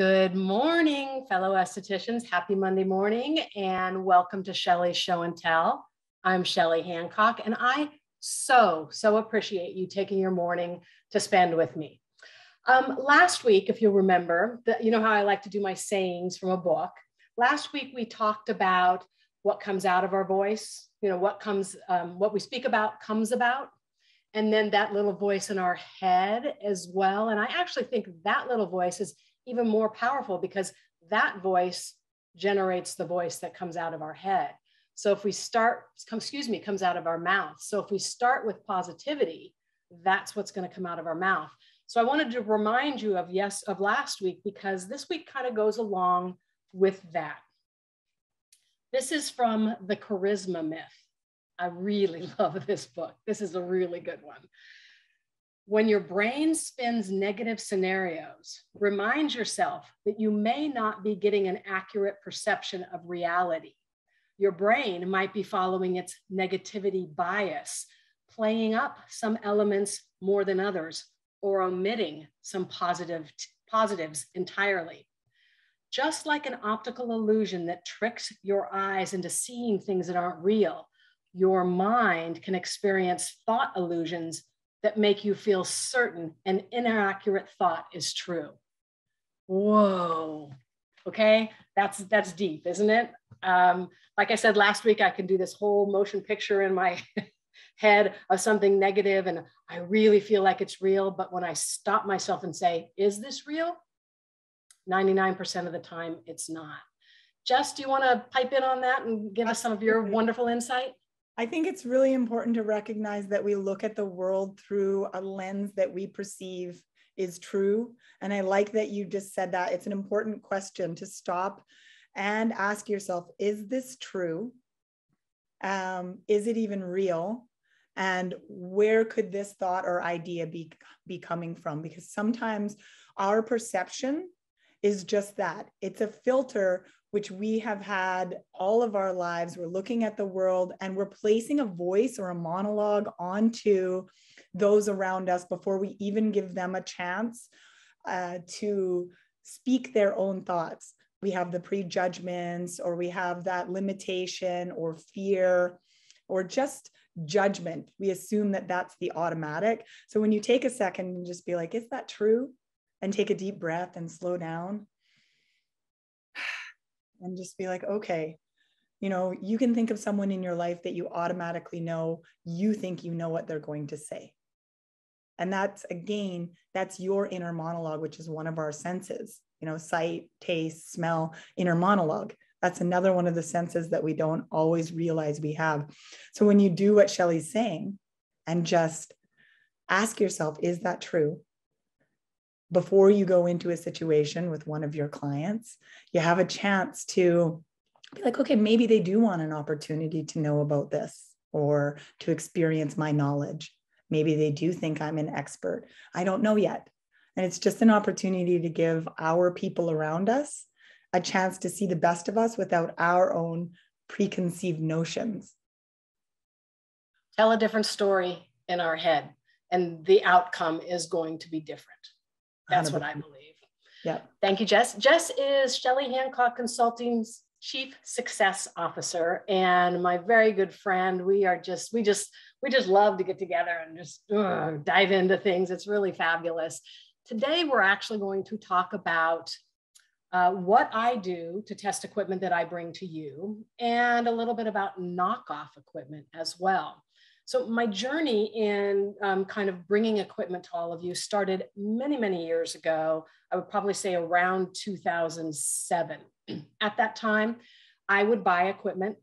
Good morning, fellow estheticians. Happy Monday morning and welcome to Shelley's Show and Tell. I'm Shelley Hancock and I so, so appreciate you taking your morning to spend with me. Um, last week, if you'll remember, the, you know how I like to do my sayings from a book. Last week, we talked about what comes out of our voice, you know, what comes, um, what we speak about comes about and then that little voice in our head as well. And I actually think that little voice is even more powerful because that voice generates the voice that comes out of our head. So if we start, excuse me, comes out of our mouth. So if we start with positivity, that's what's going to come out of our mouth. So I wanted to remind you of yes of last week because this week kind of goes along with that. This is from the charisma myth. I really love this book. This is a really good one. When your brain spins negative scenarios, remind yourself that you may not be getting an accurate perception of reality. Your brain might be following its negativity bias, playing up some elements more than others, or omitting some positive, positives entirely. Just like an optical illusion that tricks your eyes into seeing things that aren't real, your mind can experience thought illusions that make you feel certain an inaccurate thought is true. Whoa. Okay, that's that's deep, isn't it? Um, like I said last week, I can do this whole motion picture in my head of something negative, and I really feel like it's real. But when I stop myself and say, "Is this real?" 99% of the time, it's not. Jess, do you want to pipe in on that and give us some of your wonderful insight? I think it's really important to recognize that we look at the world through a lens that we perceive is true. And I like that you just said that. It's an important question to stop and ask yourself is this true? Um, is it even real? And where could this thought or idea be, be coming from? Because sometimes our perception is just that it's a filter which we have had all of our lives. We're looking at the world and we're placing a voice or a monologue onto those around us before we even give them a chance uh, to speak their own thoughts. We have the prejudgments, or we have that limitation or fear, or just judgment. We assume that that's the automatic. So when you take a second and just be like, is that true? And take a deep breath and slow down and just be like, okay, you know, you can think of someone in your life that you automatically know, you think you know what they're going to say. And that's again, that's your inner monologue, which is one of our senses, you know, sight, taste, smell, inner monologue. That's another one of the senses that we don't always realize we have. So when you do what Shelley's saying and just ask yourself, is that true? Before you go into a situation with one of your clients, you have a chance to be like, okay, maybe they do want an opportunity to know about this or to experience my knowledge. Maybe they do think I'm an expert. I don't know yet. And it's just an opportunity to give our people around us a chance to see the best of us without our own preconceived notions. Tell a different story in our head, and the outcome is going to be different. That's 100%. what I believe. Yeah. Thank you, Jess. Jess is Shelley Hancock Consulting's Chief Success Officer and my very good friend. We are just, we just, we just love to get together and just uh, dive into things. It's really fabulous. Today, we're actually going to talk about uh, what I do to test equipment that I bring to you and a little bit about knockoff equipment as well. So my journey in um, kind of bringing equipment to all of you started many, many years ago. I would probably say around 2007. At that time, I would buy equipment.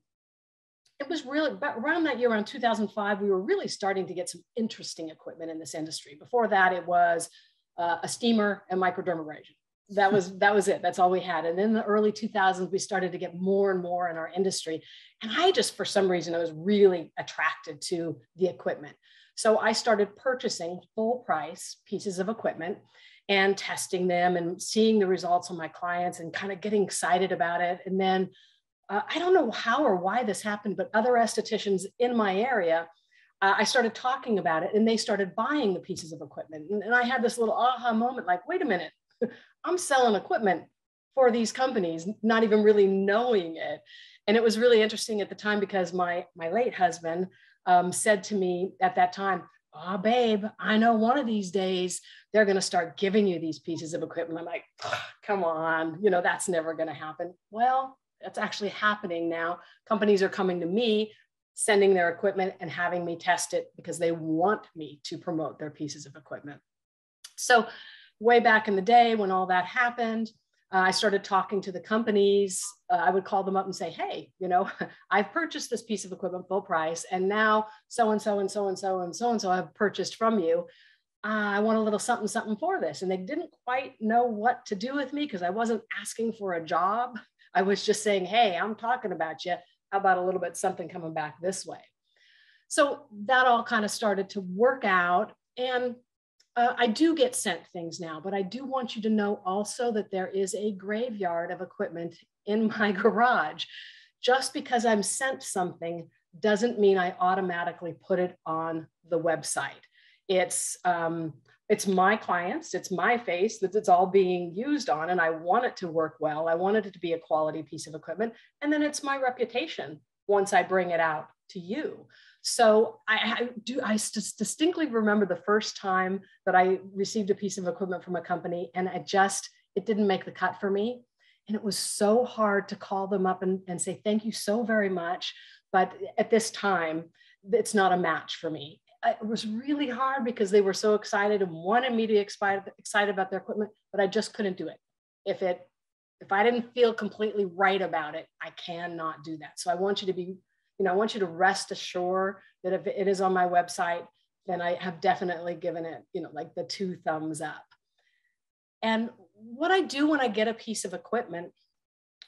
It was really around that year, around 2005, we were really starting to get some interesting equipment in this industry. Before that, it was uh, a steamer and microdermabrasion that was that was it. That's all we had. And in the early 2000s we started to get more and more in our industry. And i just for some reason i was really attracted to the equipment. So i started purchasing full price pieces of equipment and testing them and seeing the results on my clients and kind of getting excited about it. And then uh, i don't know how or why this happened but other estheticians in my area uh, I started talking about it and they started buying the pieces of equipment. And, and I had this little aha moment like, wait a minute, I'm selling equipment for these companies, not even really knowing it. And it was really interesting at the time because my, my late husband um, said to me at that time, oh, babe, I know one of these days they're going to start giving you these pieces of equipment. I'm like, come on, you know, that's never going to happen. Well, that's actually happening now. Companies are coming to me, sending their equipment and having me test it because they want me to promote their pieces of equipment. So, way back in the day when all that happened, uh, I started talking to the companies. Uh, I would call them up and say, hey, you know, I've purchased this piece of equipment full price, and now so and so and so and so and so and so have purchased from you. Uh, I want a little something, something for this. And they didn't quite know what to do with me because I wasn't asking for a job. I was just saying, hey, I'm talking about you. How about a little bit something coming back this way? So that all kind of started to work out. And uh, I do get sent things now, but I do want you to know also that there is a graveyard of equipment in my garage. Just because I'm sent something doesn't mean I automatically put it on the website. It's um, it's my clients, it's my face that it's all being used on, and I want it to work well. I wanted it to be a quality piece of equipment, and then it's my reputation once I bring it out to you. So I, I do, I distinctly remember the first time that I received a piece of equipment from a company and I just, it didn't make the cut for me. And it was so hard to call them up and, and say, thank you so very much. But at this time, it's not a match for me. It was really hard because they were so excited and wanted me to be excited, excited about their equipment, but I just couldn't do it. If it, if I didn't feel completely right about it, I cannot do that. So I want you to be you know, I want you to rest assured that if it is on my website, then I have definitely given it, you know, like the two thumbs up. And what I do when I get a piece of equipment,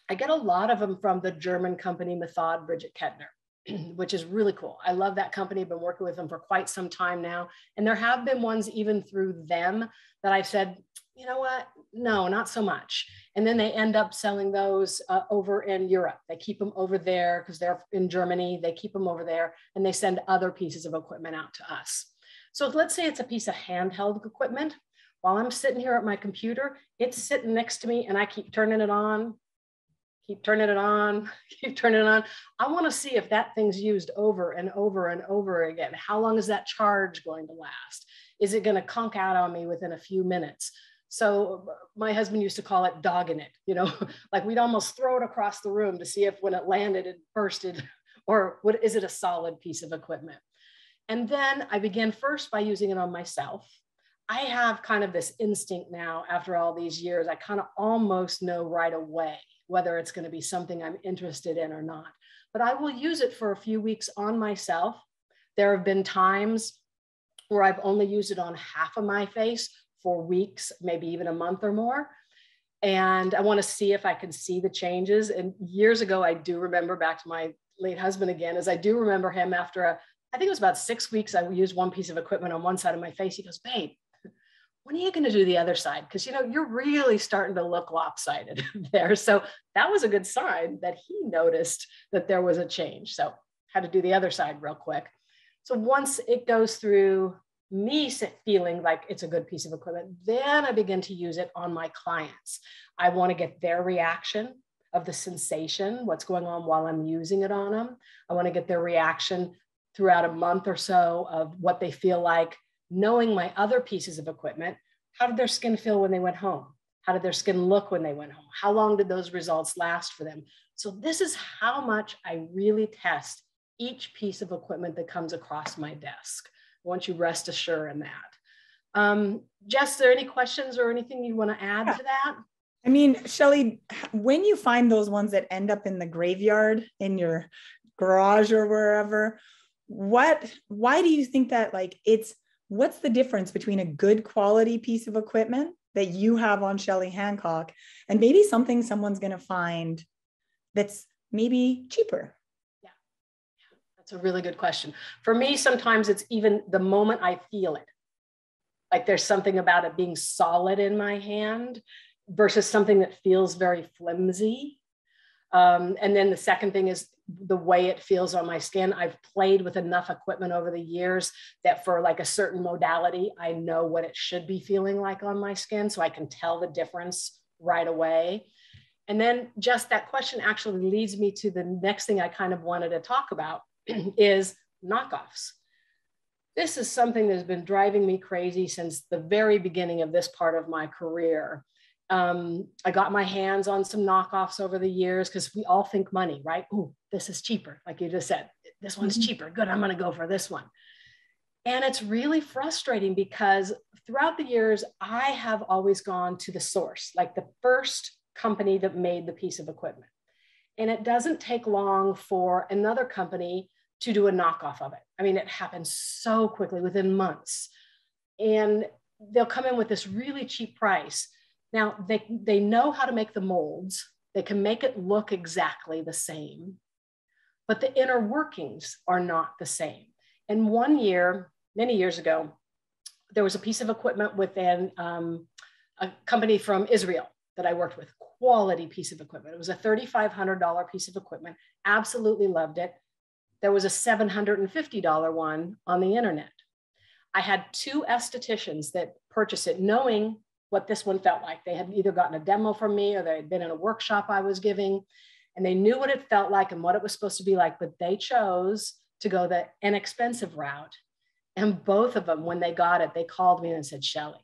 I get a lot of them from the German company Method Bridget Kettner, which is really cool. I love that company. I've been working with them for quite some time now. And there have been ones even through them that I've said, you know what? No, not so much. And then they end up selling those uh, over in Europe. They keep them over there because they're in Germany. They keep them over there and they send other pieces of equipment out to us. So let's say it's a piece of handheld equipment. While I'm sitting here at my computer, it's sitting next to me and I keep turning it on, keep turning it on, keep turning it on. I want to see if that thing's used over and over and over again. How long is that charge going to last? Is it going to conk out on me within a few minutes? So my husband used to call it dogging it, you know, like we'd almost throw it across the room to see if when it landed, it bursted or what is it a solid piece of equipment? And then I began first by using it on myself. I have kind of this instinct now after all these years, I kind of almost know right away whether it's going to be something I'm interested in or not. But I will use it for a few weeks on myself. There have been times where I've only used it on half of my face for weeks, maybe even a month or more. And I want to see if I can see the changes. And years ago, I do remember back to my late husband again, as I do remember him after a, I think it was about six weeks, I used one piece of equipment on one side of my face. He goes, babe, when are you going to do the other side? Because, you know, you're really starting to look lopsided there. So that was a good sign that he noticed that there was a change. So had to do the other side real quick. So once it goes through me feeling like it's a good piece of equipment, then I begin to use it on my clients. I want to get their reaction of the sensation, what's going on while I'm using it on them. I want to get their reaction throughout a month or so of what they feel like knowing my other pieces of equipment. How did their skin feel when they went home? How did their skin look when they went home? How long did those results last for them? So, this is how much I really test each piece of equipment that comes across my desk. I want you rest assured in that. Um, Jess, are there any questions or anything you want to add yeah. to that? I mean, Shelley, when you find those ones that end up in the graveyard in your garage or wherever, what, why do you think that like it's, what's the difference between a good quality piece of equipment that you have on Shelley Hancock and maybe something someone's going to find that's maybe cheaper it's a really good question. For me, sometimes it's even the moment I feel it. Like there's something about it being solid in my hand versus something that feels very flimsy. Um, and then the second thing is the way it feels on my skin. I've played with enough equipment over the years that for like a certain modality, I know what it should be feeling like on my skin. So I can tell the difference right away. And then just that question actually leads me to the next thing I kind of wanted to talk about is knockoffs. This is something that's been driving me crazy since the very beginning of this part of my career. Um, I got my hands on some knockoffs over the years because we all think money, right? Oh, this is cheaper, like you just said. This one's mm-hmm. cheaper. Good, I'm going to go for this one. And it's really frustrating because throughout the years, I have always gone to the source, like the first company that made the piece of equipment. And it doesn't take long for another company to do a knockoff of it. I mean, it happens so quickly within months. And they'll come in with this really cheap price. Now, they, they know how to make the molds, they can make it look exactly the same, but the inner workings are not the same. And one year, many years ago, there was a piece of equipment within um, a company from Israel that I worked with quality piece of equipment. It was a $3,500 piece of equipment. Absolutely loved it. There was a $750 one on the internet. I had two estheticians that purchased it, knowing what this one felt like. They had either gotten a demo from me or they had been in a workshop I was giving, and they knew what it felt like and what it was supposed to be like, but they chose to go the inexpensive route. And both of them, when they got it, they called me and said, Shelley,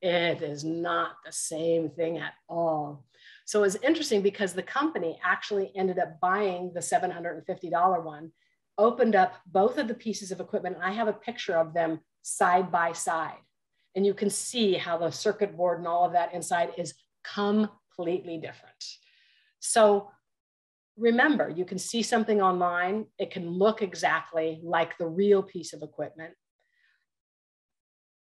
it is not the same thing at all. So it was interesting because the company actually ended up buying the $750 one, opened up both of the pieces of equipment. And I have a picture of them side by side. And you can see how the circuit board and all of that inside is completely different. So remember, you can see something online. It can look exactly like the real piece of equipment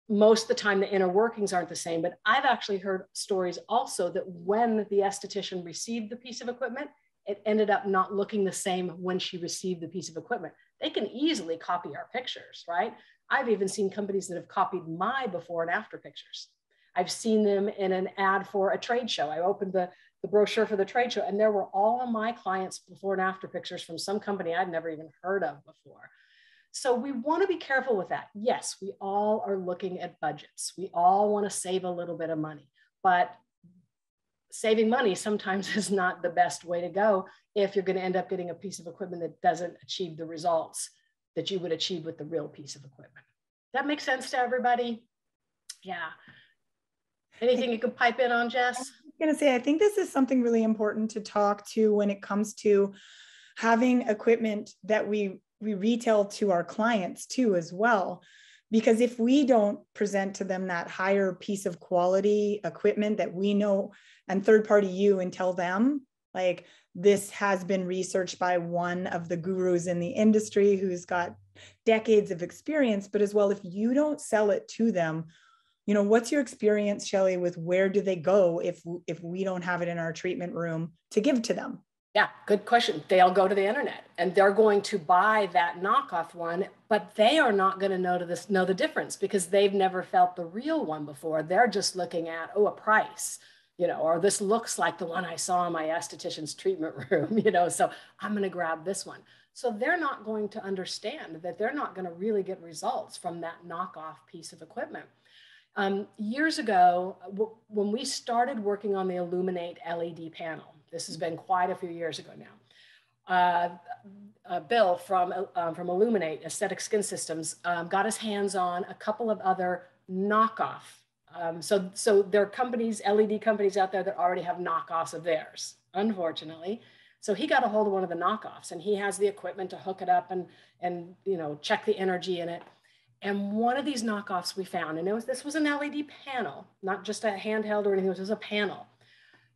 most of the time the inner workings aren't the same but i've actually heard stories also that when the esthetician received the piece of equipment it ended up not looking the same when she received the piece of equipment. They can easily copy our pictures right? I've even seen companies that have copied my before and after pictures. I've seen them in an ad for a trade show. I opened the, the brochure for the trade show and there were all of my clients before and after pictures from some company i'd never even heard of before so we want to be careful with that. Yes, we all are looking at budgets. We all want to save a little bit of money, but saving money sometimes is not the best way to go if you're going to end up getting a piece of equipment that doesn't achieve the results that you would achieve with the real piece of equipment. That makes sense to everybody? Yeah. Anything you could pipe in on, Jess? I'm going to say, I think this is something really important to talk to when it comes to having equipment that we we retail to our clients too as well. Because if we don't present to them that higher piece of quality equipment that we know and third party you and tell them like this has been researched by one of the gurus in the industry who's got decades of experience but as well if you don't sell it to them you know what's your experience shelley with where do they go if if we don't have it in our treatment room to give to them yeah, good question. They'll go to the internet and they're going to buy that knockoff one, but they are not going to know to this know the difference because they've never felt the real one before. They're just looking at oh a price, you know, or this looks like the one I saw in my esthetician's treatment room, you know, so I'm going to grab this one. So they're not going to understand that they're not going to really get results from that knockoff piece of equipment. Um, years ago, when we started working on the Illuminate LED panel, this has been quite a few years ago now. Uh, uh, Bill from, uh, from Illuminate Aesthetic Skin Systems um, got his hands on a couple of other knockoff. Um, so, so there are companies, LED companies out there that already have knockoffs of theirs, unfortunately. So he got a hold of one of the knockoffs and he has the equipment to hook it up and, and you know, check the energy in it. And one of these knockoffs we found, and it was, this was an LED panel, not just a handheld or anything, it was a panel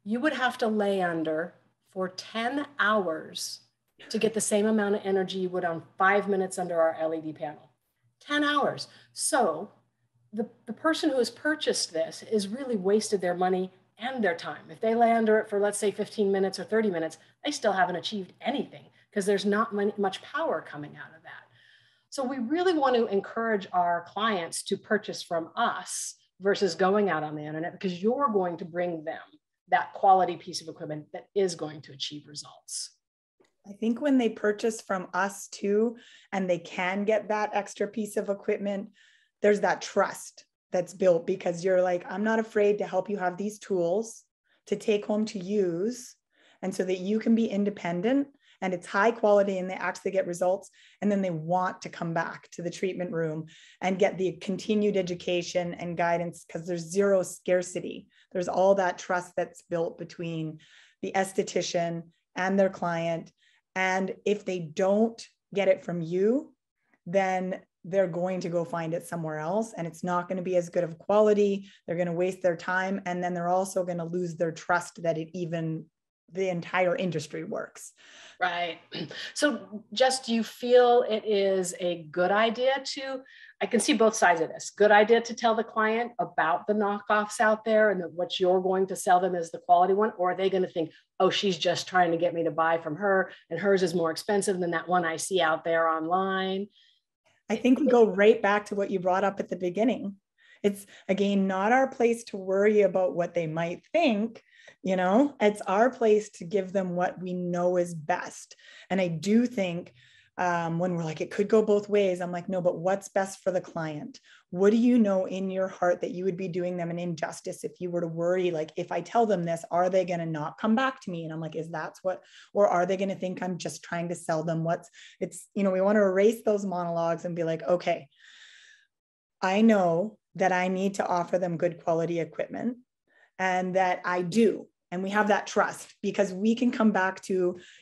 you would have to lay under for 10 hours to get the same amount of energy you would on five minutes under our LED panel. 10 hours. So the, the person who has purchased this is really wasted their money and their time. If they lay under it for, let's say, 15 minutes or 30 minutes, they still haven't achieved anything because there's not much power coming out of that. So we really want to encourage our clients to purchase from us versus going out on the internet because you're going to bring them that quality piece of equipment that is going to achieve results. I think when they purchase from us too, and they can get that extra piece of equipment, there's that trust that's built because you're like, I'm not afraid to help you have these tools to take home to use. And so that you can be independent and it's high quality and they actually get results. And then they want to come back to the treatment room and get the continued education and guidance because there's zero scarcity. There's all that trust that's built between the esthetician and their client. And if they don't get it from you, then they're going to go find it somewhere else and it's not going to be as good of quality. They're going to waste their time and then they're also going to lose their trust that it even the entire industry works. Right. So, just do you feel it is a good idea to? I can see both sides of this. Good idea to tell the client about the knockoffs out there and that what you're going to sell them is the quality one, or are they going to think, oh, she's just trying to get me to buy from her and hers is more expensive than that one I see out there online? I think we go right back to what you brought up at the beginning. It's again not our place to worry about what they might think. You know, it's our place to give them what we know is best. And I do think um, when we're like, it could go both ways. I'm like, no, but what's best for the client? What do you know in your heart that you would be doing them an injustice if you were to worry, like, if I tell them this, are they going to not come back to me? And I'm like, is that what, or are they going to think I'm just trying to sell them what's, it's, you know, we want to erase those monologues and be like, okay, I know that I need to offer them good quality equipment and that I do and we have that trust because we can come back to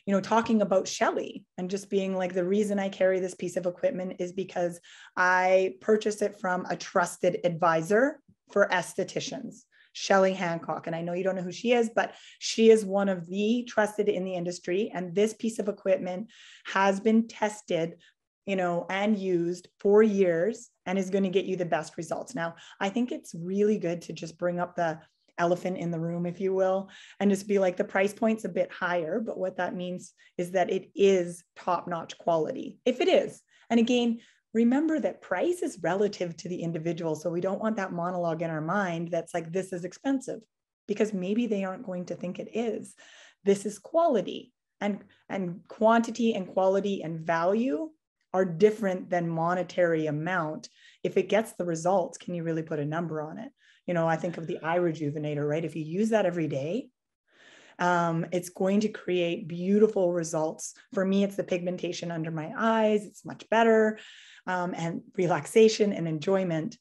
you know talking about shelley and just being like the reason i carry this piece of equipment is because i purchased it from a trusted advisor for estheticians Shelley Hancock. And I know you don't know who she is, but she is one of the trusted in the industry. And this piece of equipment has been tested, you know, and used for years and is going to get you the best results. Now, I think it's really good to just bring up the elephant in the room, if you will, and just be like the price point's a bit higher. But what that means is that it is top notch quality, if it is. And again, remember that price is relative to the individual. So we don't want that monologue in our mind that's like, this is expensive, because maybe they aren't going to think it is. This is quality. And, and quantity and quality and value are different than monetary amount. If it gets the results, can you really put a number on it? You know, I think of the eye rejuvenator, right? If you use that every day, um, it's going to create beautiful results. For me, it's the pigmentation under my eyes, it's much better, um, and relaxation and enjoyment.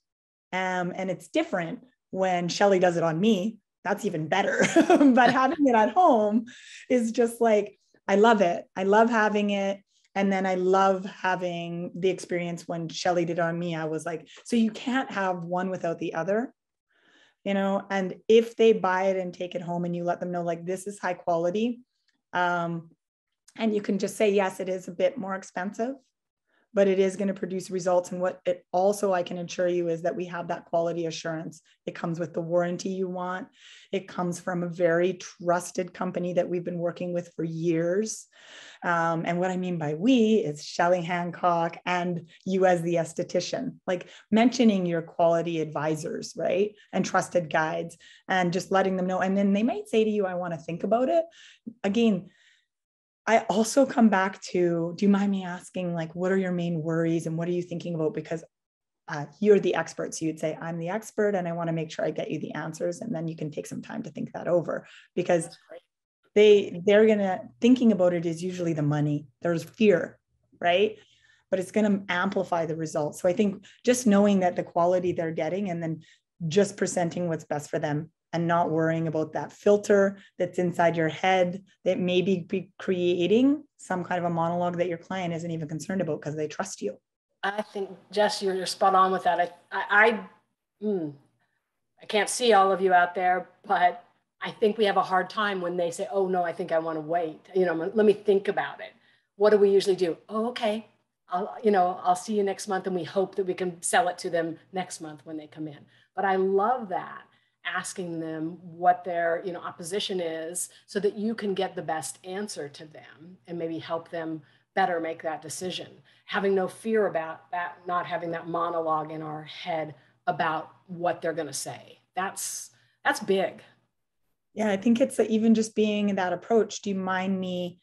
Um, and it's different when Shelley does it on me. That's even better. but having it at home is just like, I love it. I love having it. And then I love having the experience when Shelley did on me. I was like, so you can't have one without the other you know and if they buy it and take it home and you let them know like this is high quality um, and you can just say yes it is a bit more expensive but it is going to produce results. And what it also I can assure you is that we have that quality assurance. It comes with the warranty you want. It comes from a very trusted company that we've been working with for years. Um, and what I mean by we is Shelley Hancock and you as the esthetician, like mentioning your quality advisors, right? And trusted guides and just letting them know. And then they might say to you, I want to think about it. Again, I also come back to do you mind me asking, like, what are your main worries and what are you thinking about? Because uh, you're the expert. So you'd say, I'm the expert and I want to make sure I get you the answers. And then you can take some time to think that over because they they're gonna thinking about it is usually the money. There's fear, right? But it's gonna amplify the results. So I think just knowing that the quality they're getting and then just presenting what's best for them and not worrying about that filter that's inside your head that may be creating some kind of a monologue that your client isn't even concerned about because they trust you. I think, Jess, you're, you're spot on with that. I, I, I, mm, I can't see all of you out there, but I think we have a hard time when they say, oh, no, I think I want to wait. You know, let me think about it. What do we usually do? Oh, okay. I'll, you know, I'll see you next month. And we hope that we can sell it to them next month when they come in. But I love that asking them what their you know opposition is so that you can get the best answer to them and maybe help them better make that decision. Having no fear about that not having that monologue in our head about what they're going to say. That's that's big. Yeah i think it's even just being in that approach do you mind me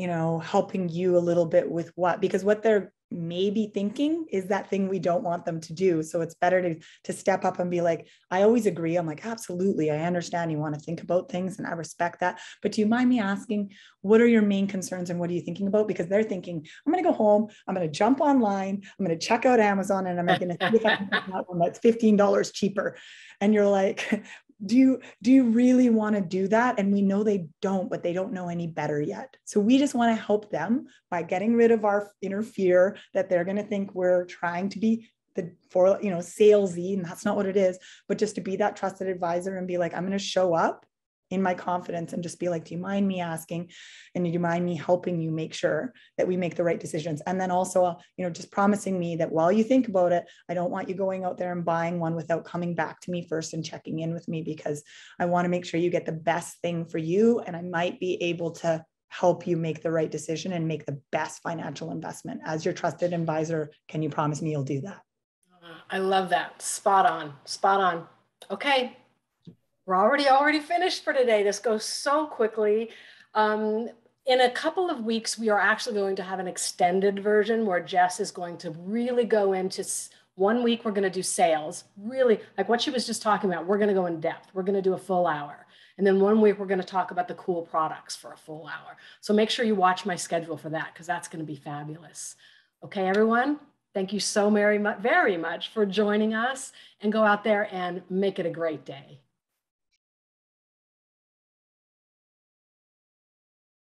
you know, helping you a little bit with what, because what they're maybe thinking is that thing we don't want them to do. So it's better to, to step up and be like, I always agree. I'm like, absolutely. I understand you want to think about things and I respect that. But do you mind me asking, what are your main concerns and what are you thinking about? Because they're thinking, I'm going to go home, I'm going to jump online, I'm going to check out Amazon and I'm going to see if I can find that one that's $15 cheaper. And you're like, do you do you really want to do that? And we know they don't but they don't know any better yet. So we just want to help them by getting rid of our inner fear that they're going to think we're trying to be the for you know salesy and that's not what it is but just to be that trusted advisor and be like i'm going to show up in my confidence and just be like, do you mind me asking? And do you mind me helping you make sure that we make the right decisions? And then also, uh, you know, just promising me that while you think about it, I don't want you going out there and buying one without coming back to me first and checking in with me because I want to make sure you get the best thing for you. And I might be able to help you make the right decision and make the best financial investment. As your trusted advisor, can you promise me you'll do that? Ah, I love that. Spot on. Spot on. Okay, we're already already finished for today. This goes so quickly. Um, in a couple of weeks, we are actually going to have an extended version where Jess is going to really go into one week. We're going to do sales, really like what she was just talking about. We're going to go in depth. We're going to do a full hour. And then one week, we're going to talk about the cool products for a full hour. So make sure you watch my schedule for that because that's going to be fabulous. Okay, everyone. Thank you so very much, very much for joining us and go out there and make it a great day.